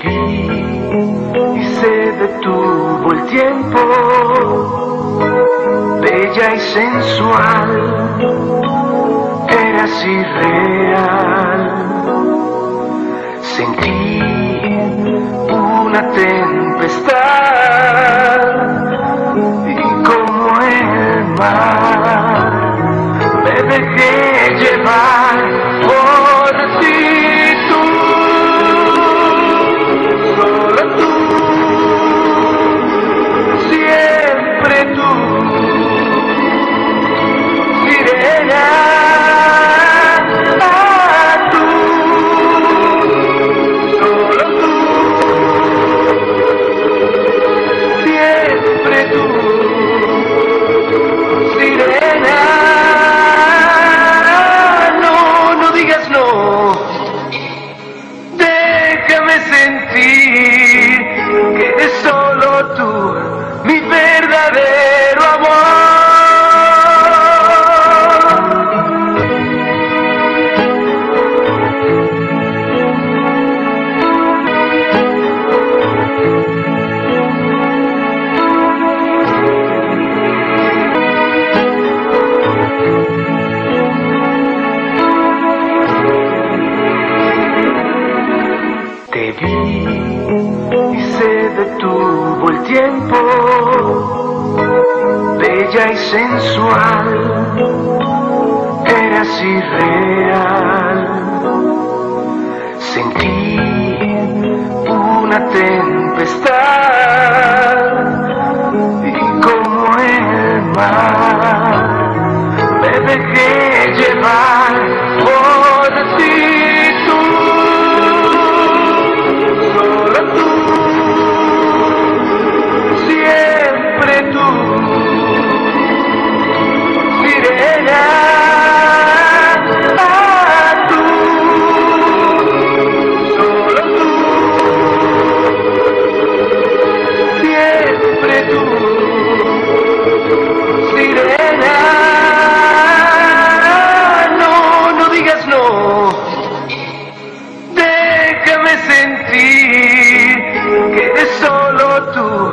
seguí y se detuvo el tiempo, bella y sensual, eras irreal. Sentí una tempestad y como el mar me dejé llevar. Tiempo, bella y sensual, eras irreal. Sentí una tempestad y como el mar me dejé llevar to